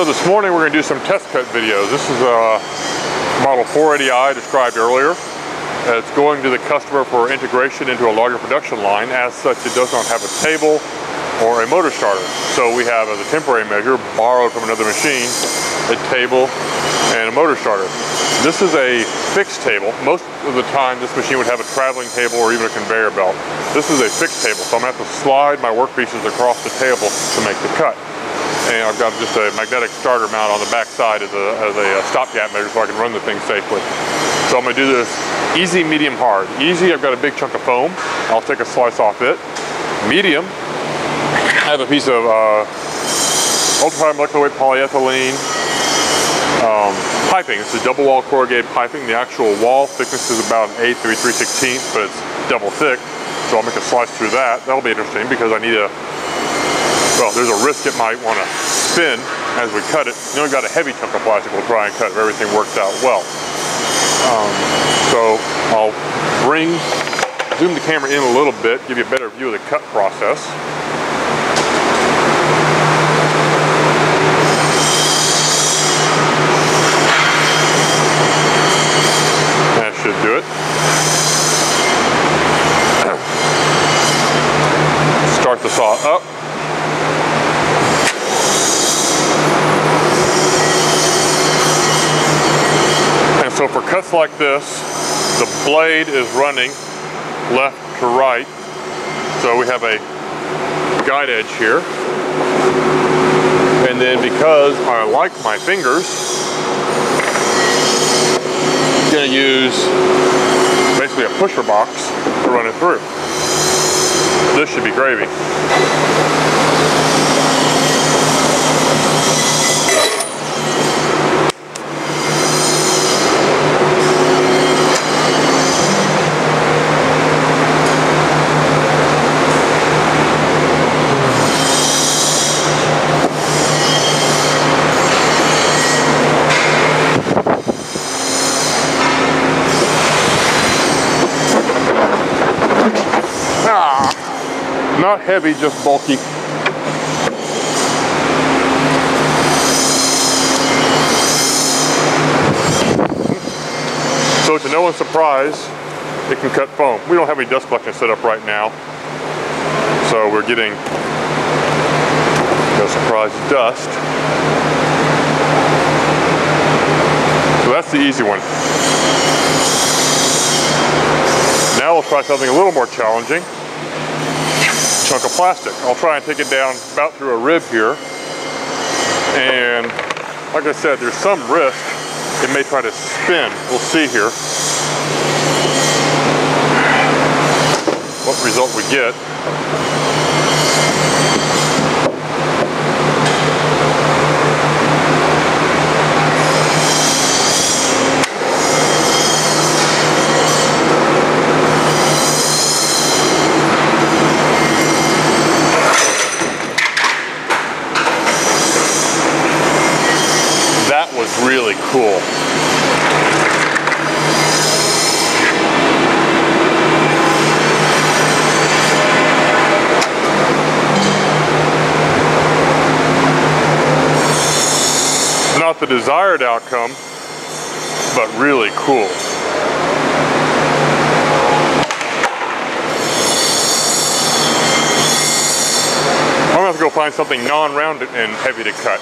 So this morning we're going to do some test cut videos. This is a model 480i described earlier. Uh, it's going to the customer for integration into a larger production line. As such, it does not have a table or a motor starter. So we have, as a temporary measure, borrowed from another machine, a table and a motor starter. This is a fixed table. Most of the time, this machine would have a traveling table or even a conveyor belt. This is a fixed table, so I'm gonna have to slide my workpieces across the table to make the cut. And I've got just a magnetic starter mount on the back side as a, as a stopgap measure so I can run the thing safely. So I'm gonna do this easy, medium, hard. Easy, I've got a big chunk of foam. I'll take a slice off it. Medium, I have a piece of uh, ultra-high molecular weight polyethylene um, piping. This is double wall corrugated piping. The actual wall thickness is about an eighth or 3 16th, but it's double thick. So I'll make a slice through that. That'll be interesting because I need a, well, there's a risk it might want to spin as we cut it. Then we've got a heavy chunk of plastic we'll try and cut if everything works out well. Um, so I'll bring, zoom the camera in a little bit, give you a better view of the cut process. That should do it. Start the saw up. And so for cuts like this, the blade is running left to right. So we have a guide edge here. And then because I like my fingers, I'm gonna use basically a pusher box to run it through. This should be gravy. Not heavy, just bulky. So to no one's surprise, it can cut foam. We don't have any dust collection set up right now. So we're getting no surprise dust. So that's the easy one. Now we'll try something a little more challenging. Chunk of plastic. I'll try and take it down about through a rib here. And like I said, there's some risk it may try to spin. We'll see here what result we get. That was really cool. Not the desired outcome, but really cool. I'm gonna have to go find something non-round and heavy to cut.